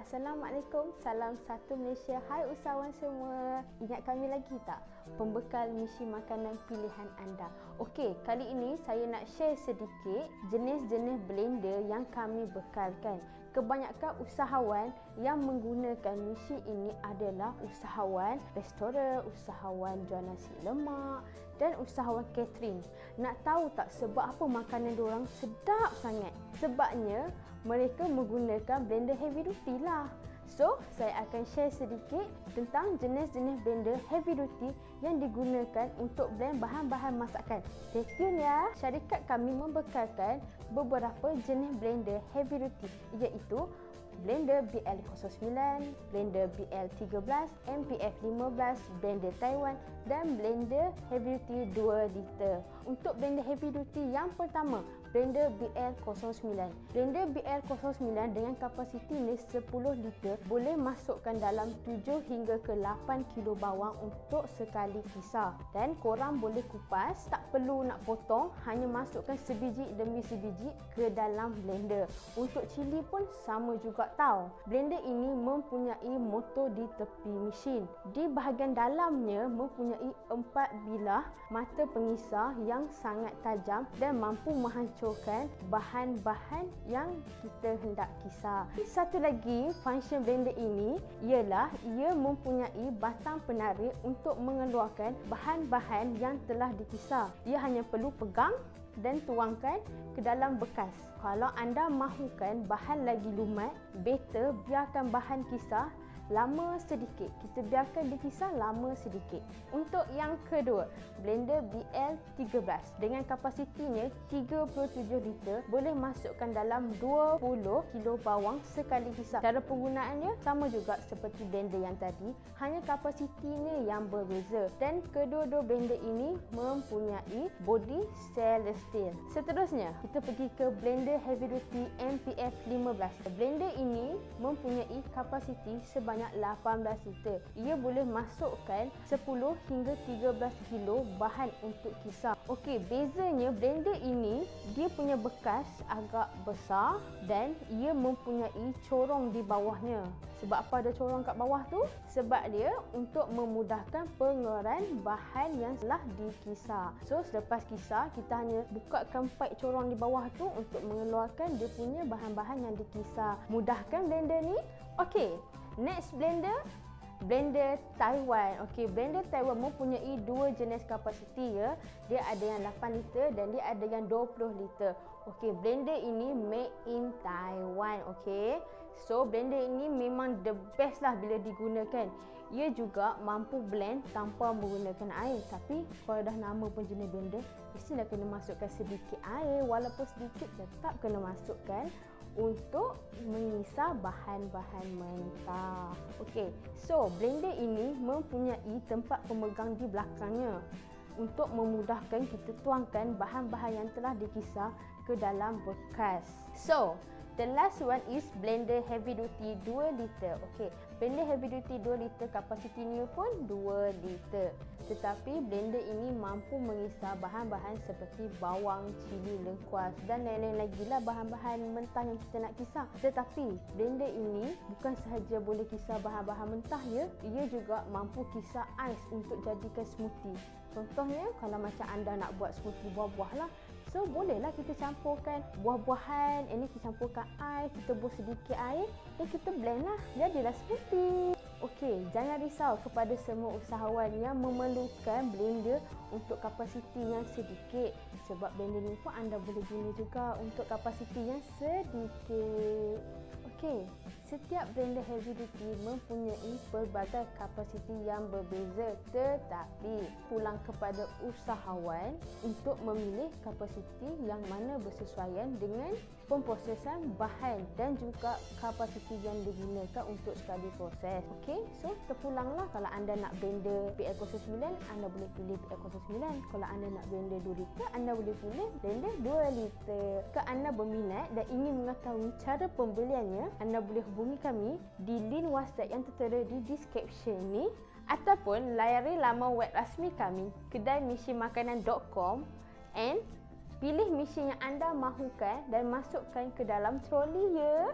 Assalamualaikum, salam satu Malaysia. Hai usahawan semua. Ingat kami lagi tak? Pembekal misi makanan pilihan anda. Okey, kali ini saya nak share sedikit jenis-jenis blender yang kami bekalkan. Kebanyakan usahawan yang menggunakan misi ini adalah usahawan restoran, usahawan jual nasi lemak dan usahawan catering. Nak tahu tak sebab apa makanan diorang sedap sangat? Sebabnya mereka menggunakan blender heavy duty lah. So, saya akan share sedikit tentang jenis-jenis blender heavy duty yang digunakan untuk blend bahan-bahan masakan. Stay tune ya. Syarikat kami membekalkan beberapa jenis blender heavy duty iaitu blender BL09, blender BL13, MPF 15, blender Taiwan dan blender heavy duty 2 liter. Untuk blender heavy duty yang pertama, blender BL09. Blender BL09 dengan kapasiti ni 10 liter boleh masukkan dalam 7 hingga ke 8 kilo bawang untuk sekali kisar. Dan korang boleh kupas, tak perlu nak potong, hanya masukkan sebiji demi sebiji ke dalam blender. Untuk cili pun sama juga tau. Blender ini mempunyai motor di tepi mesin. Di bahagian dalamnya mempunyai empat bilah mata pengisar yang sangat tajam dan mampu menghancurkan menghancurkan bahan-bahan yang kita hendak kisar. Satu lagi function blender ini ialah ia mempunyai batang penarik untuk mengeluarkan bahan-bahan yang telah dikisar. Ia hanya perlu pegang dan tuangkan ke dalam bekas. Kalau anda mahukan bahan lagi lumat, better biarkan bahan kisar lama sedikit. Kita biarkan dikisar lama sedikit. Untuk yang kedua, blender BL13 dengan kapasitinya 37 liter boleh masukkan dalam 20 kilo bawang sekali kisar. Cara penggunaannya sama juga seperti blender yang tadi, hanya kapasitinya yang berbeza. Dan kedua-dua blender ini mempunyai body stainless steel. Seterusnya, kita pergi ke blender heavy duty MPF 15. Blender ini mempunyai kapasiti sebanyak sebanyak 18 liter. Ia boleh masukkan 10 hingga 13 kilo bahan untuk kisar. Okey, bezanya blender ini dia punya bekas agak besar dan ia mempunyai corong di bawahnya. Sebab apa ada corong kat bawah tu? Sebab dia untuk memudahkan pengeluaran bahan yang telah dikisar. So, selepas kisar, kita hanya bukakan pipe corong di bawah tu untuk mengeluarkan dia punya bahan-bahan yang dikisar. Mudahkan blender ni? Okey, Next blender Blender Taiwan. Okey, blender Taiwan mempunyai dua jenis kapasiti ya. Dia ada yang 8 liter dan dia ada yang 20 liter. Okey, blender ini made in Taiwan. Okey. So, blender ini memang the best lah bila digunakan. Ia juga mampu blend tanpa menggunakan air. Tapi, kalau dah nama pun jenis blender, mesti dah kena masukkan sedikit air. Walaupun sedikit, tetap kena masukkan untuk mengisar bahan-bahan mentah. Okey, so blender ini mempunyai tempat pemegang di belakangnya untuk memudahkan kita tuangkan bahan-bahan yang telah dikisar ke dalam bekas. So, The last one is blender heavy duty 2 liter. Okey, blender heavy duty 2 liter kapasitinya pun 2 liter. Tetapi blender ini mampu mengisar bahan-bahan seperti bawang, cili, lengkuas dan lain-lain lagi lah bahan-bahan mentah yang kita nak kisar. Tetapi blender ini bukan sahaja boleh kisar bahan-bahan mentah ya, ia juga mampu kisar ais untuk jadikan smoothie. Contohnya kalau macam anda nak buat smoothie buah-buah lah, So bolehlah kita campurkan buah-buahan Ini kita campurkan air Kita buat sedikit air Dan kita blend lah Jadilah smoothie Okey, jangan risau kepada semua usahawan yang memerlukan blender untuk kapasiti yang sedikit. Sebab blender ni pun anda boleh guna juga untuk kapasiti yang sedikit. Okey, setiap blender heavy duty mempunyai pelbagai kapasiti yang berbeza tetapi pulang kepada usahawan untuk memilih kapasiti yang mana bersesuaian dengan pemprosesan bahan dan juga kapasiti yang digunakan untuk sekali proses. Okey, so terpulanglah kalau anda nak blender PL09, anda boleh pilih PL09. Kalau anda nak blender 2 liter, anda boleh pilih blender 2 liter. Jika anda berminat dan ingin mengetahui cara pembeliannya, anda boleh hubungi kami di link WhatsApp yang tertera di description ni ataupun layari laman web rasmi kami kedaimishinmakanan.com and pilih mesin yang anda mahukan dan masukkan ke dalam troli ya.